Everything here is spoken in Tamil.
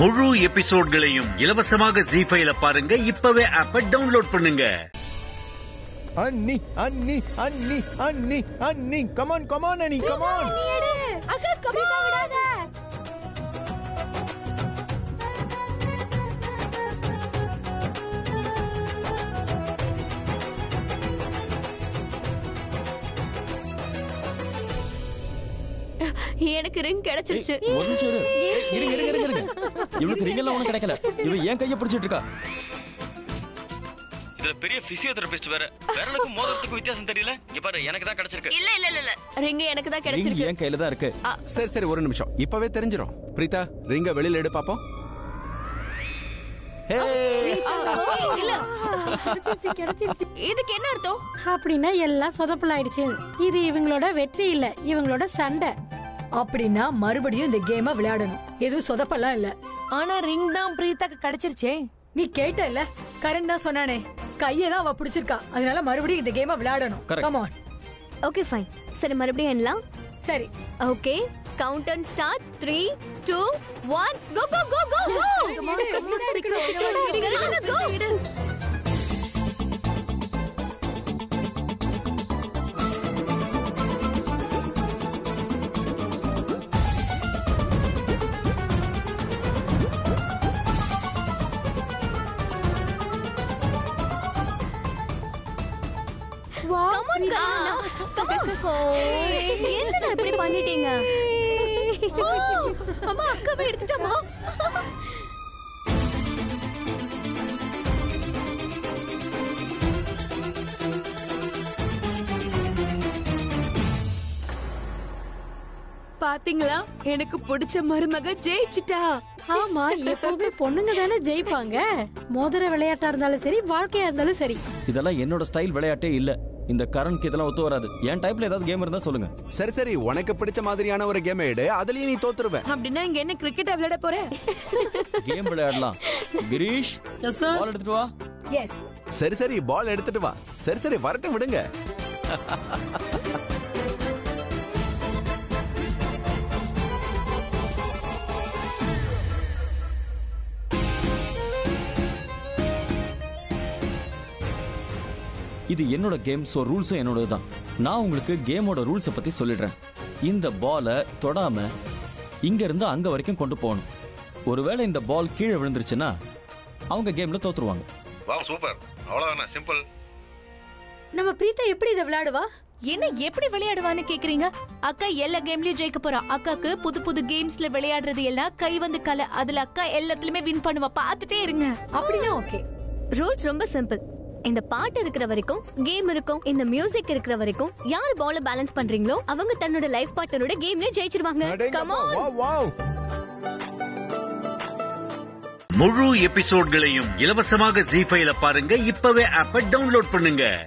முழு எபிசோட்களையும் இலவசமாக ஜி ஃபைல பாருங்க. இப்பவே ஆப்ப டவுன்லோட் பண்ணுங்க. அண்ணி அண்ணி அண்ணி அண்ணி அண்ணி. கமான் கமான் அண்ணி கமான் அக்கா கவிதா விடாத. எனக்கு ரிங் கிடைச்சிருச்சு. ஒரு இருங்க, இருங்க, இருங்க, இருங்க. இவளுக்கு ring எல்லாம் ஒண்ணும் கிடைக்கல. இவ ஏன் கைய பிடிச்சிட்டு இருக்கா. இதுல பெரிய பிசியோதெரபிஸ்ட் வேற. விரலுக்கும் மோதிரத்துக்கும் வித்தியாசம் தெரியல. இங்க பாரு எனக்கு தான் கிடைச்சிருக்கு. இல்ல இல்ல இல்ல இல்ல. ரிங் எனக்கு தான் ரிங் கிடைச்சிருக்கு. என் கையில தான் இருக்கு. சரி சரி ஒரு நிமிஷம். இப்பவே தெரிஞ்சிரும். பிரீதா ரிங்க வெளியில எடு பாப்போம். இதுக்கு என்ன அர்த்தம்? அப்படின்னா எல்லாம் சொதப்பலாயிடுச்சு. இது இவங்களோட வெற்றி இல்ல இவங்களோட சண்டை. அப்படின்னா மறுபடியும் இந்த கேம விளையாடணும். எதுவும் சொதப்பெல்லாம் இல்ல. ஆனா ரிங் தான் பிரீத்தாக்கு கிடைச்சிருச்சே. நீ கேட்டல கரண் தான் சொன்னானே. கையை தான் அவ பிடிச்சிருக்கா. அதனால மறுபடியும் இந்த கேம விளையாடணும். கமான் ஓகே ஃபைன் சரி மறுபடியும் எண்ணலாம் சரி. Okay count and start three two one go go go go go Come on. என்னடா இப்படி பண்ணிட்டீங்க? அம்மா அக்காவை எடுத்துட்டமா பாத்தீங்களா? எனக்கு பிடிச்ச மருமக ஜெயிச்சிட்டா. ஆமா எப்பவுமே பொண்ணுங்க தானே ஜெயிப்பாங்க. மோதிர விளையாட்டா இருந்தாலும் சரி வாழ்க்கையா இருந்தாலும் சரி. இதெல்லாம் என்னோட ஸ்டைல் விளையாட்டே இல்ல. இந்த கரண்ட்க்கு இதெல்லாம் ஒத்து வராது. என் டைப்ல ஏதாவது கேம் இருந்தா சொல்லுங்க. சரி சரி உனக்கு பிடிச்ச மாதிரியான ஒரு கேம் எடு. அதுலயும் நீ தோத்துருவ அப்படின்னா இங்க என்ன கிரிக்கெட்டா விளையாட போற? கேம் விளையாடலாம். கிரீஷ் பால் எடுத்துட்டு வா. எஸ் சரி சரி பால் எடுத்துட்டு வா. சரி சரி வரட்டும் விடுங்க. இது என்னோட கேம் சோ ரூல்ஸும் என்னோடது தான் நான் உங்களுக்கு கேமோட ரூல்ஸை பத்தி சொல்லிடுறேன். இந்த பாலை தொடாம இங்க இருந்து அங்க வரைக்கும் கொண்டு போகணும். ஒருவேளை இந்த பால் கீழே விழுந்துருச்சுன்னா அவங்க கேம்ல தோத்துருவாங்க. வாவ் சூப்பர் அவ்வளவுதானே சிம்பிள் நம்ம பிரீதா எப்படி இதை விளையாடுவா? என்ன எப்படி விளையாடுவான்னு கேக்குறீங்க? அக்கா எல்லா கேம்லயும் ஜெயிக்க போறா. அக்காக்கு புது புது கேம்ஸ்ல விளையாடுறது எல்லாம் கை வந்து கலை. அதுல அக்கா எல்லாத்துலயுமே வின் பண்ணுவா. பாத்துட்டே இருங்க. அப்படின்னா ஓகே ரூல்ஸ் ரொம்ப சிம்பிள் இந்த பாட்டு இருக்கிற வரைக்கும் கேம் இருக்கும் இந்த மியூசிக் இருக்கிற வரைக்கும் யார் பால பேலன்ஸ் பண்றீங்களோ அவங்க தன்னோட லைஃப் பார்ட்னரோட கேம்லயும் ஜெயிச்சிருவாங்க. முழு எபிசோட்களையும் இலவசமாக ஜி ஃபைல பாருங்க. இப்பவே ஆப்ப டவுன்லோட் பண்ணுங்க.